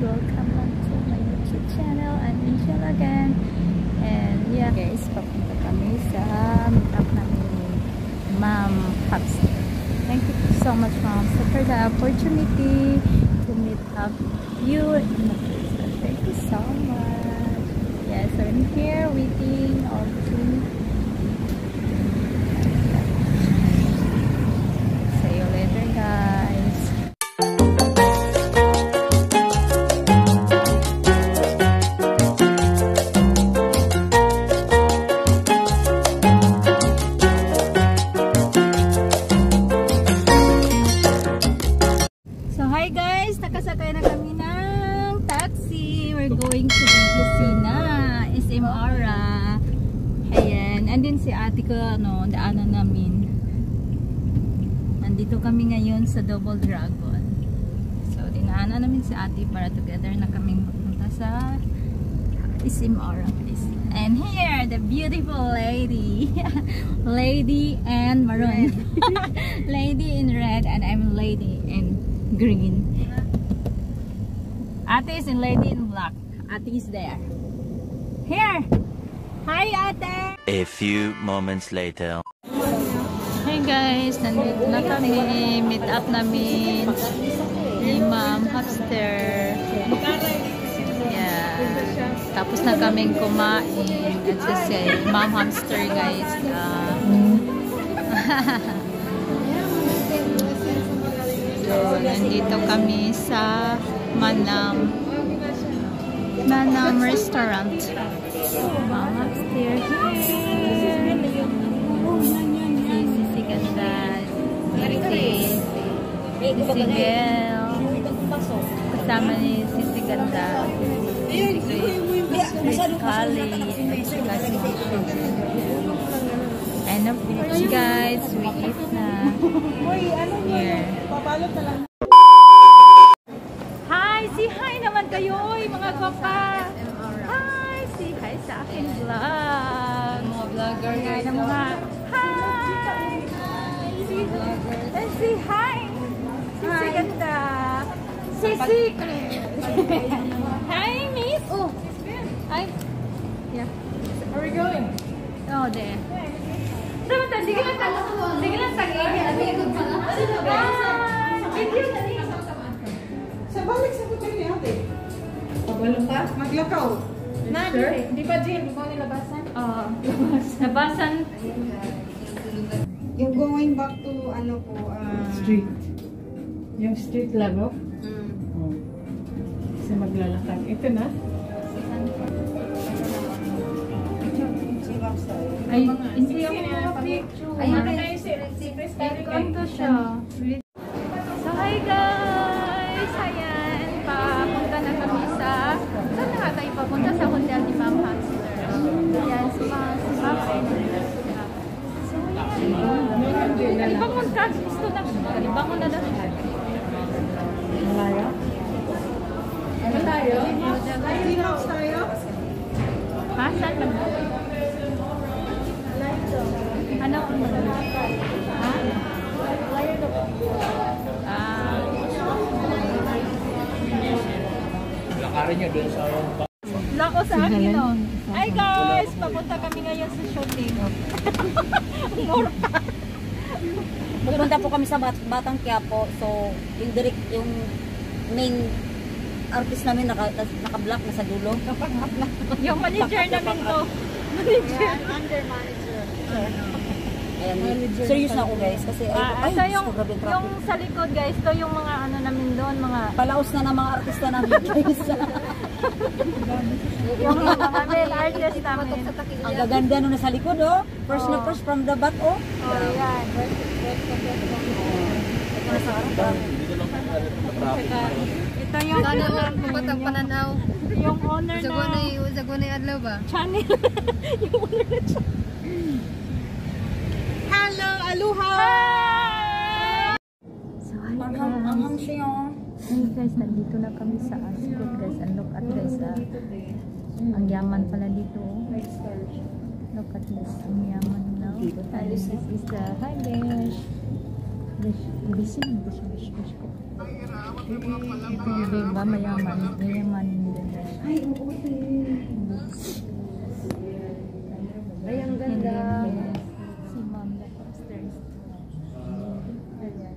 welcome back to my YouTube channel and Angel again. And yeah guys, papunta kami sa meetup namin ni Ma'am Hubster. Thank you so much Ma'am so for the opportunity to meet up you in the place. Thank you so much. Yeah, so I'm here waiting all the See you later guys. Hi guys, nakasakay na kami ng taxi. We're going to Lucina, SM Aura. Ayan, andin si ate ko, ano, daanan namin. Nandito kami ngayon sa Double Dragon. So, dinaanan namin si ate para together na kaming pupunta sa SM Aura place. And here, the beautiful lady. lady and maroon. lady in red and I'm lady in green. Ate is in lady in black. Ate is there. Here! Hi, Ate! A few moments later. Hey guys, nandito na kami. Meet up namin ni Ma'am Hubster. Yeah. Tapos na kaming kumain. At si Ma'am Hamster guys. ah. so, nandito kami sa Manam Manam Restaurant. Ma'am Hamster here. Si si Ganda. Si si Gel. Kasama ni si si Ganda. Si Kali. At saka si And of course guys, we eat na. Here. Hi! Si hi naman kayo, oy, mga kwapa! Hi! Si hi sa akin vlog! Mga vlogger guys. Na mga hi! Si, and si hi! Si si ganda! Si si! Hi, miss! Oh! Hi! Yeah. Where are we going? Oh, there. Sama ta, sige lang tag. Sige lang tag. Video na niya. Sa balik sa kutsyon ni ate. Pagbalong ka? Maglakaw. Na, Di ba, Jill? Di ba nilabasan? Oo. Nabasan. Yung going back to ano po, ah, Street. Yung street level? mm, Oh. Kasi maglalakad. Ito na? si Ay, hindi ako makapicture. Ay, Ay, tayo si, si Crystal. Kanto siya. So, hi guys! Ayan, papunta na kami sa... Saan na nga tayo papunta? Sa hotel ni Ma'am Hamster. Ayan, si Ma'am. Si Ma'am ay So, ayan. Ibangon ka. Gusto na. Ibangon na daw. Malaya? Ano tayo? Seahawks tayo? Ha? Saan man? Ano? Ha? Ah. Lakarin nyo dun sa Lako sa akin, oh. Hi guys! Papunta kami ngayon sa shooting. Pupunta po kami sa Bat- Batang Quiapo. So, yung direct, yung main artist namin naka, naka-block na sa dulo. Yung manager namin to. Ayan, serious na ako guys. Kasi, ay, Ah, ay, Diyos yung, grabe yung yung sa likod guys, to yung mga ano namin doon, mga Palaos na ng mga artista namin guys. yung mga main artist namin. Ang gaganda nung nasa likod oh. First na Oh. first from the back oh. Oh, yan. Ito na sa harap ah. Saka, ito yung Batang pananaw. yung owner na Zagonay, zagonay adlaw ba? channel. yung owner na channel. Hello, Aloha! So, hi guys. siya oh. Hey guys, nandito na kami sa Ascot guys. And look at guys, ah. ang yaman pala dito. oh. Look at this, ang yaman na. And this is, is the, hi guys. Bisin, bish, bish ko. Ito, diba, mayaman. Mayaman din. Ay, oo, te. Ay, ang ganda. Si ma'am na upstairs. Ayan.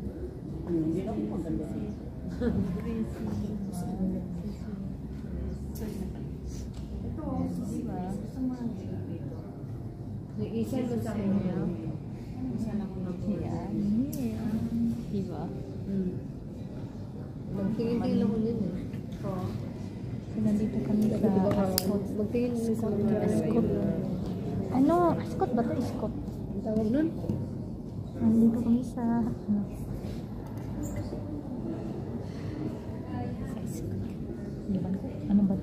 Yung isa mo sa akin niya. Ayan. Diba? Magtingin-tingin ako yun eh. So, nandito kami sa Ascot. Magtingin sa. Ascot. Ano? Ascot ba ito? Ascot. Ang tawag nun? Nandito kami sa ano? Sa Ascot. Diba? Ano ba ito? Bish? Ascot? Ascot. Ascot. Ay, yaman na mo. Ano ito? Hindi.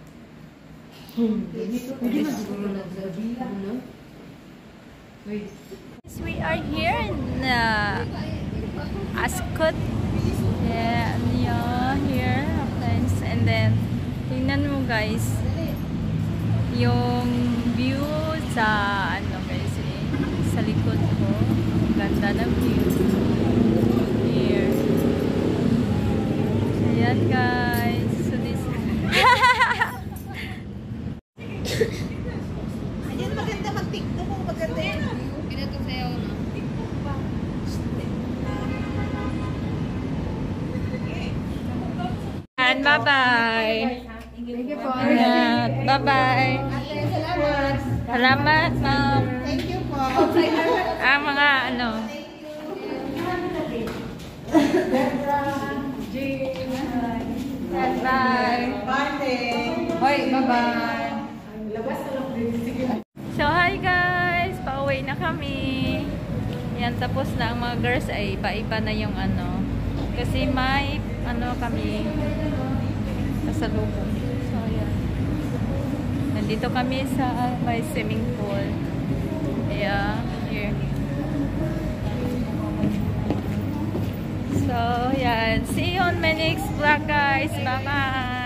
Yes, we are here in uh, Ascot. Yeah, and yeah, here, friends. And then, tingnan mo guys, yung view sa, ano guys, eh, sa likod ko. Ang ganda ng view. Here. Ayan guys. So this, Ayan, maganda mag-tiktok mo. Maganda yan. Pinato sa'yo na. and bye-bye. Thank you po. Ingat. Bye-bye. Salamat. Salamat, ma'am. Thank you po. Ah, mga ano. Bye. Hoy, bye-bye. So, hi guys! Pauwi na kami. Yan, tapos na ang mga girls ay iba-iba na yung ano. Kasi may, ano kami, kasalubong. So, yan. Nandito kami sa may swimming pool. Yeah, here. So, yan. See you on my next vlog, guys. Bye-bye!